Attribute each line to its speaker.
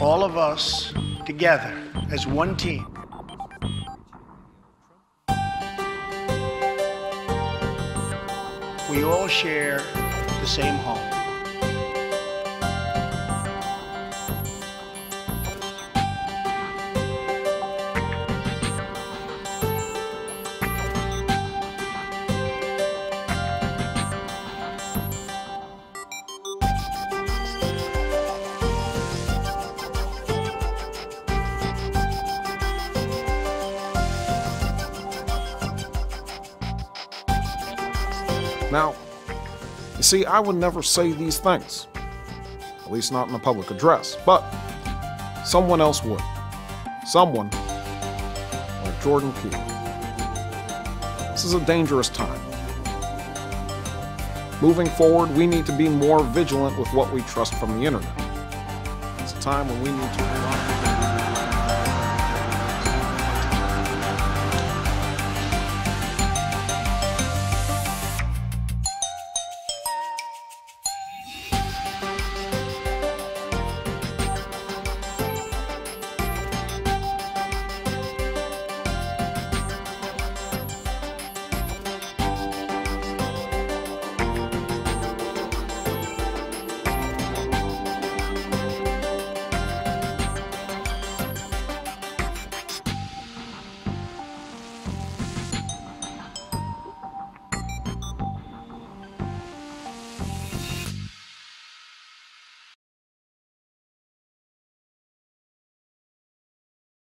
Speaker 1: all of us together as one team. We all share the same home.
Speaker 2: Now, you see, I would never say these things, at least not in a public address, but someone else would. Someone like Jordan Peele. This is a dangerous time. Moving forward, we need to be more vigilant with what we trust from the internet. It's a time when we need to